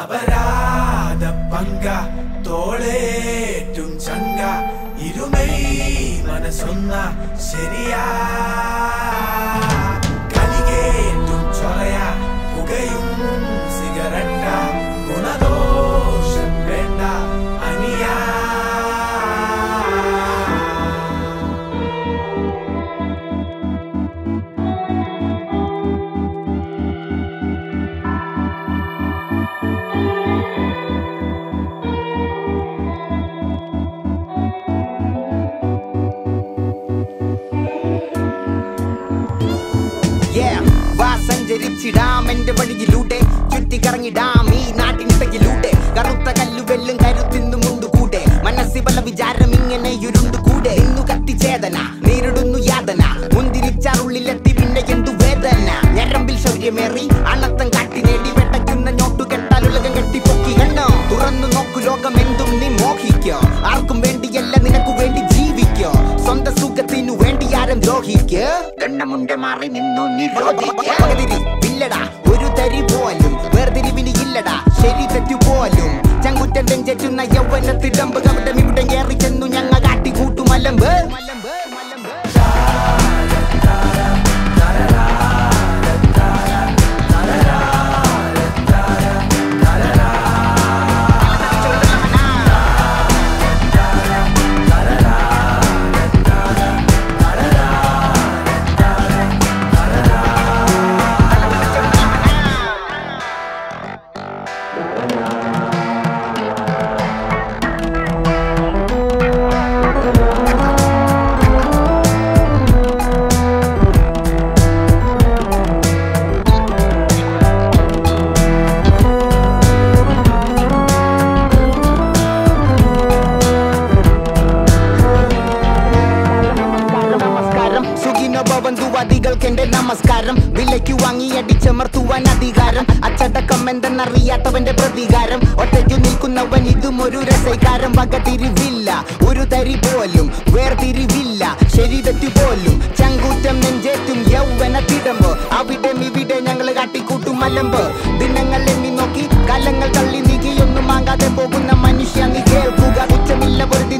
അപരാധ പങ്ക തോളേറ്റും ചങ്ക ഇരുമൈ മനസ്സൊന്ന ശരിയാ. സഞ്ചരിച്ചിടാം എന്റെ വഴിയിലൂടെ ചുറ്റിക്കറങ്ങിടാം ഈ നാട്ടിനിടയിലൂടെ കറുത്ത കല്ലു വെല്ലും കരുത്തിന്നു മുണ്ടുകൂടെ. മനസ്സിൽ പല വിചാരം ഇങ്ങനെ ഉരുണ്ടുകൂടെ ഇന്നു കത്തിച്ചേതന നേരിടുന്നു യാതന. മുന്തിരിച്ചാറുള്ളിലെത്തി പിന്നെ എന്തു വേദന? ഞരമ്പിൽ ശൗര്യമേറി അണത്തം കാട്ടി നേടി വെട്ടക്കുന്ന നോട്ടു കെട്ടാൽ ഉലകം കെട്ടിപ്പൊക്കി കണ്ണോ തുറന്നു നോക്കു ലോകം എന്തും നീ മോഹിക്കോ ആർക്കും വേണ്ടിയല്ല നിനക്ക് വേണ്ടി ജീവിക്കോ? സ്വന്തം സുഖത്തിനു വേണ്ടി ആരും ദ്രോഹിക്കോ? ദണ്ണമുണ്ട മാറി നിന്നു നിരോധിക്കതിരി ഇല്ലടാ. ഒരു തരി പോലും വേർതിരിവിന് ഇല്ലടാ ശരി തെറ്റു പോലും ചങ്കുറ്റം തെഞ്ചെറ്റുന്ന യൗവനത്തിടമ്പ് വിനോബന്ധു വതികൾക്ക് എന്റെ നമസ്കാരം. വിലയ്ക്ക് വാങ്ങി അടിച്ചമർത്തുവാൻ അധികാരം. അച്ചടക്കം എന്തെന്നറിയാത്തവന്റെ പ്രതികാരം. ഒറ്റയ്ക്ക് നിൽക്കുന്നവൻ ഇതും ഒരു രസൈകാരം. വകതിരിവില്ല ഒരു തരി പോലും വേർതിരിവില്ല. ശരി പോലും ചങ്കൂറ്റം നെഞ്ചേറ്റും യൗവന തിടമ്പ്. അവിടെ ഇവിടെ ഞങ്ങൾ കാട്ടിക്കൂട്ടും മലമ്പ്. ദിനങ്ങൾ എണ്ണി നോക്കി കലങ്ങൾ തള്ളി നീക്കിയൊന്നും വാങ്ങാതെ പോകുന്ന മനുഷ്യ നീ കേൾക്കുക. ഉച്ചമില്ല വെറുതെ